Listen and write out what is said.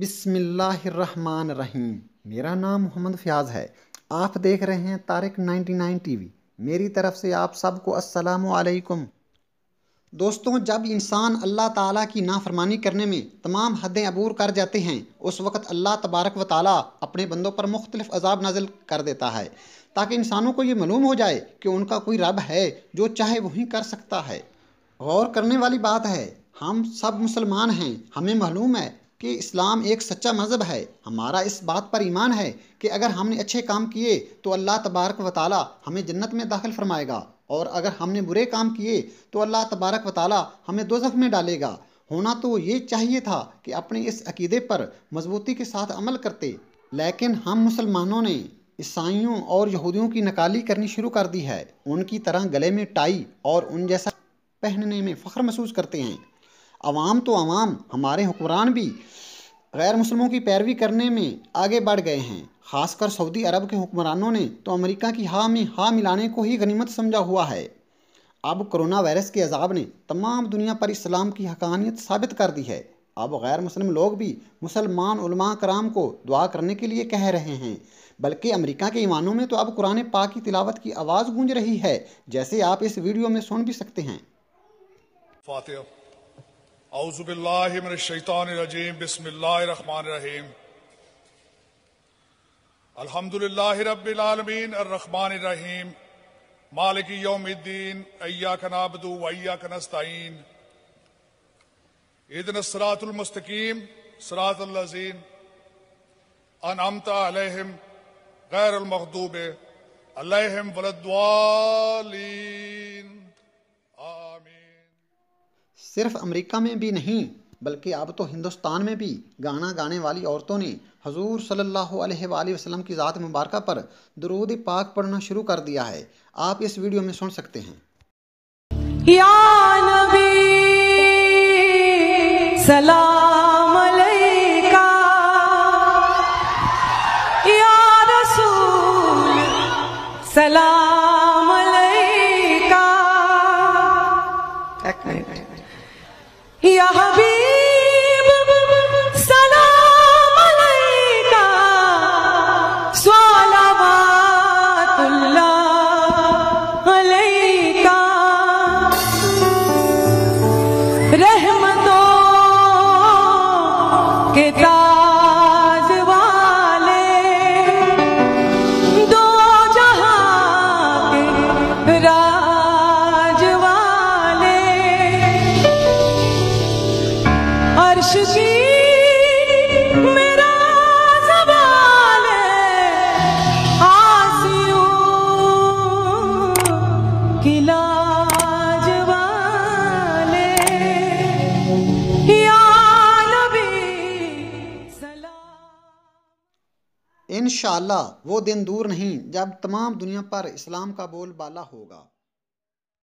بسم اللہ الرحمن الرحیم۔ میرا نام محمد فیاض ہے۔ آپ دیکھ رہے ہیں Tariq ninety nine T V. میری طرف سے آپ سب کو السلام علیکم۔ دوستوں جب انسان اللہ تعالیٰ کی نافرمانی کرنے میں تمام حدیں عبور کر جاتے ہیں، اس وقت اللہ تبارک و تعالیٰ اپنے بندوں پر مختلف عذاب نازل کر دیتا ہے، تاکہ انسانوں کو یہ معلوم ہو جائے کہ ان کا کوئی رب ہے جو چاہے وہی کر سکتا ہے۔ غور کرنے والی بات ہے، ہم سب مسلمان ہیں، ہمیں معلوم ہے کہ اسلام ایک سچا مذہب ہے۔ ہمارا اس بات پر ایمان ہے کہ اگر ہم نے اچھے کام کیے تو اللہ تبارک و تعالیٰ ہمیں جنت میں داخل فرمائے گا، اور اگر ہم نے برے کام کیے تو اللہ تبارک و تعالیٰ ہمیں دوزخ میں ڈالے گا۔ ہونا تو یہ چاہیے تھا کہ اپنے اس عقیدے پر مضبوطی کے ساتھ عمل کرتے، لیکن ہم مسلمانوں نے عیسائیوں اور یہودیوں کی نکالی کرنی شروع کر دی ہے۔ ان کی طرح گلے میں ٹائی اور ان جیسا پہننے میں فخر محسوس کرتے ہیں۔ عوام تو عوام، ہمارے حکمران بھی غیر مسلموں کی پیروی کرنے میں آگے بڑھ گئے ہیں۔ خاص کر سعودی عرب کے حکمرانوں نے تو امریکہ کی ہاں میں ہاں ملانے کو ہی غنیمت سمجھا ہوا ہے۔ اب کرونا وائرس کے عذاب نے تمام دنیا پر اسلام کی حقانیت ثابت کر دی ہے۔ اب غیر مسلم لوگ بھی مسلمان علماء کرام کو دعا کرنے کے لیے کہہ رہے ہیں۔ بلکہ امریکہ کے ایمانوں میں تو اب قرآن پاک کی تلاوت کی آواز گونج رہی ہے، جیسے آپ اس ویڈیو میں سن بھی سکتے ہیں۔ فاتحہ۔ اعوذ باللہ من الشیطان الرجیم، بسم اللہ الرحمن الرحیم۔ الحمدللہ رب العالمین الرحمن الرحیم۔ مالک یوم الدین، ایاک نعبد و ایاک نستعین۔ اذن الصراط المستقیم، صراط اللذین۔ انعمت علیہم غیر المغضوب علیہم ولدوالین صرف امریکہ میں بھی نہیں، بلکہ اب تو ہندوستان میں بھی گانا گانے والی عورتوں نے حضور صلی اللہ علیہ وآلہ وسلم کی ذات مبارکہ پر درود پاک پڑھنا شروع کر دیا ہے۔ آپ اس ویڈیو میں سن سکتے ہیں۔ یا نبی، سلام علیکہ۔ یا رسول، سلام یا حبیب سلام علیکہ صلوات اللہ علیکہ۔ رحمتوں کے تاج والے دو جہاں کے انشاءاللہ وہ دن دور نہیں جب تمام دنیا پر اسلام کا بول بالا ہوگا۔